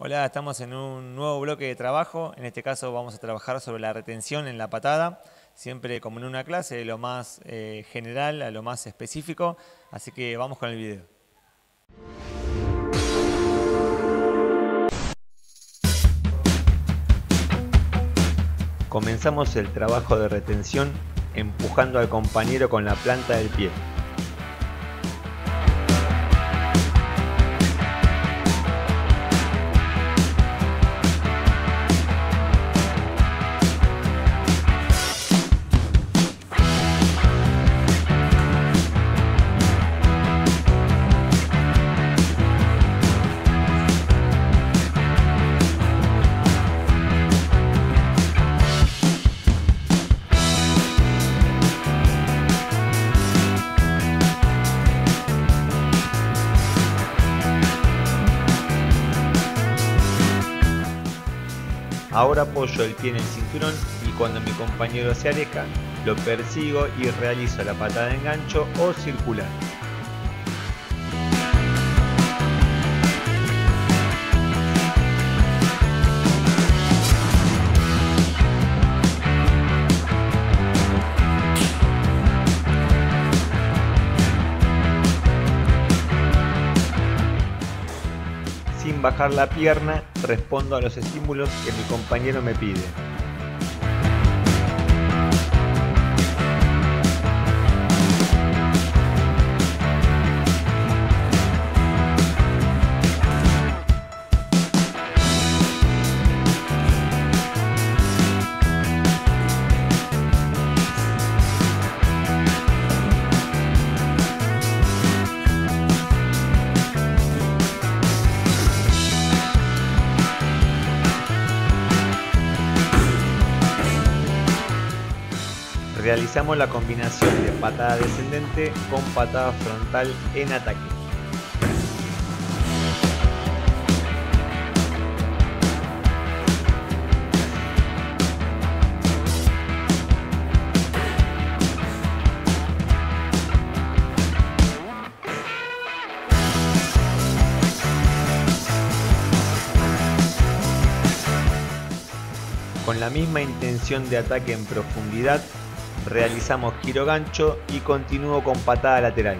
Hola, estamos en un nuevo bloque de trabajo. En este caso vamos a trabajar sobre la retención en la patada, siempre como en una clase, de lo más eh, general a lo más específico. Así que vamos con el video. Comenzamos el trabajo de retención empujando al compañero con la planta del pie. Ahora apoyo el pie en el cinturón y cuando mi compañero se aleja, lo persigo y realizo la patada de engancho o circular. Sin bajar la pierna, respondo a los estímulos que mi compañero me pide. Realizamos la combinación de patada descendente con patada frontal en ataque. Con la misma intención de ataque en profundidad, realizamos giro gancho y continúo con patada lateral.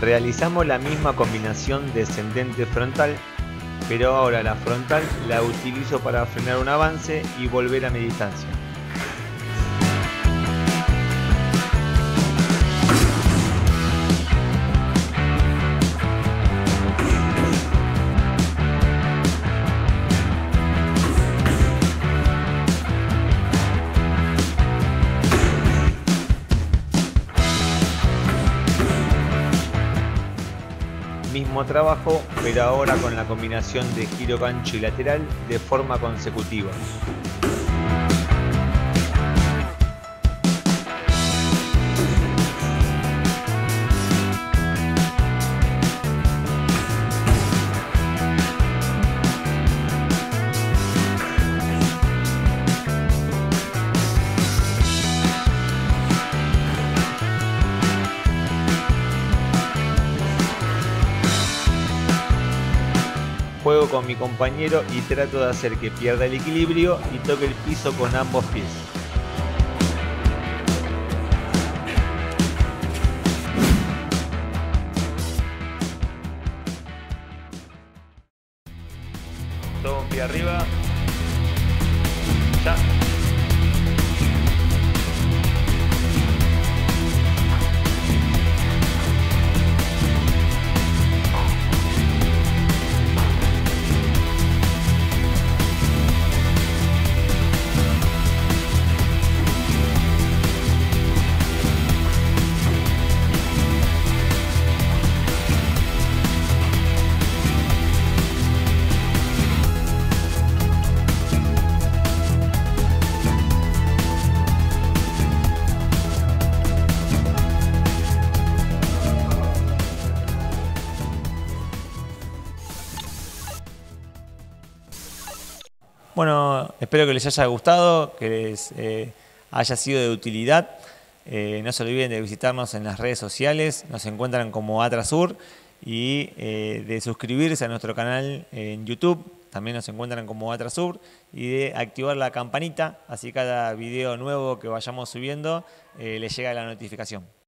Realizamos la misma combinación descendente frontal, pero ahora la frontal la utilizo para frenar un avance y volver a mi distancia. Mismo trabajo, pero ahora con la combinación de giro gancho y lateral de forma consecutiva. Juego con mi compañero y trato de hacer que pierda el equilibrio y toque el piso con ambos pies. Todo un pie arriba. Ya. Espero que les haya gustado, que les eh, haya sido de utilidad. Eh, no se olviden de visitarnos en las redes sociales, nos encuentran como Atrasur y eh, de suscribirse a nuestro canal en YouTube, también nos encuentran como Atrasur y de activar la campanita, así cada video nuevo que vayamos subiendo les llega la notificación.